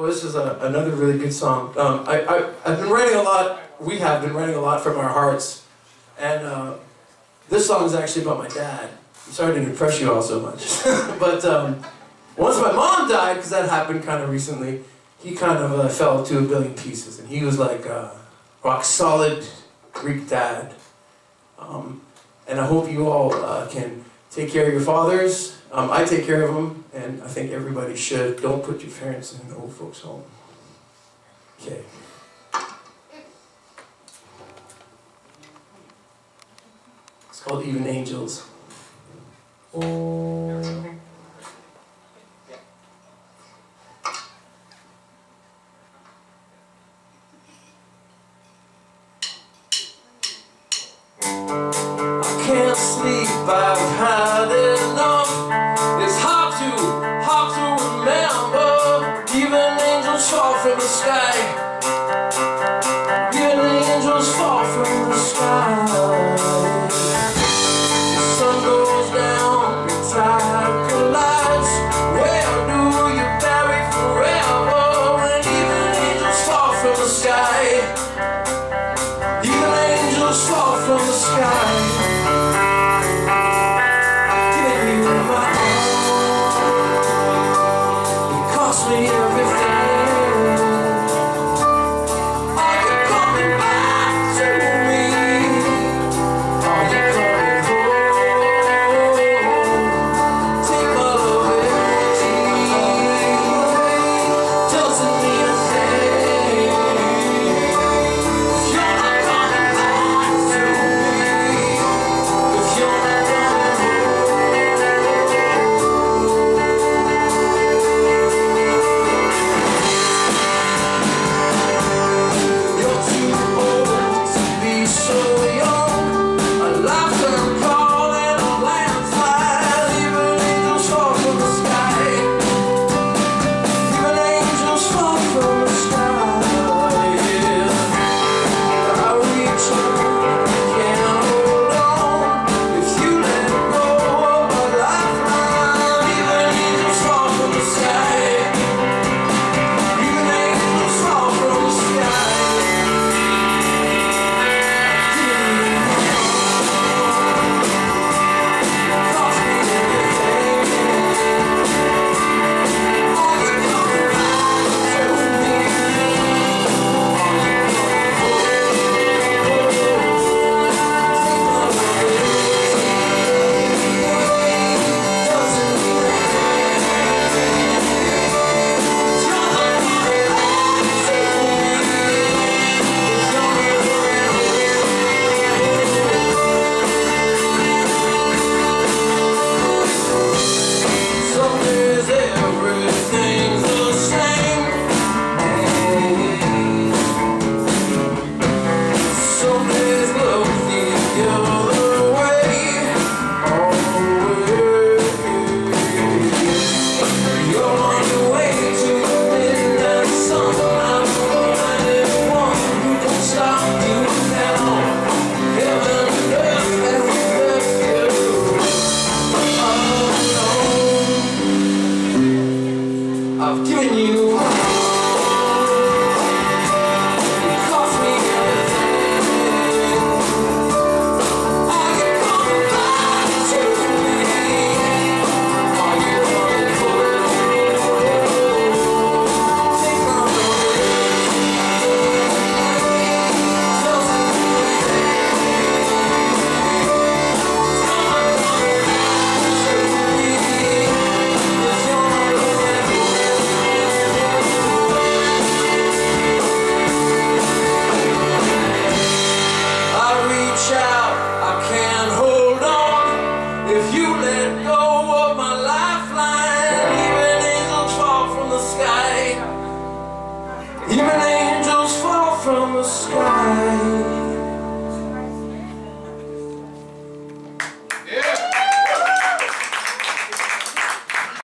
Well, this is a, another really good song. Um, I, I, I've been writing a lot, we have been writing a lot from our hearts. And uh, this song is actually about my dad. I'm sorry to depress you all so much. but um, once my mom died, because that happened kind of recently, he kind of uh, fell to a billion pieces. And he was like a rock solid Greek dad. Um, and I hope you all uh, can take care of your fathers. Um, I take care of them, and I think everybody should. Don't put your parents in an old folks' home. Okay. It's called Even Angels. I can't sleep, I've life